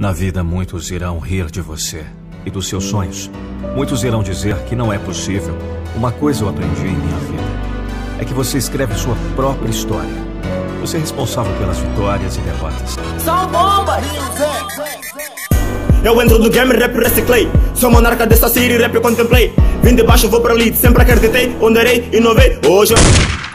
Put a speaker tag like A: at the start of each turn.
A: Na vida, muitos irão rir de você e dos seus sonhos. Muitos irão dizer que não é possível. Uma coisa eu aprendi em minha vida: é que você escreve sua própria história. Você é responsável pelas vitórias e derrotas.
B: São bombas!
C: Eu entro no game, rap reciclei Sou monarca dessa série, rap contemplei Vim de baixo, vou para lead, sempre acreditei Onderei, inovei, hoje eu...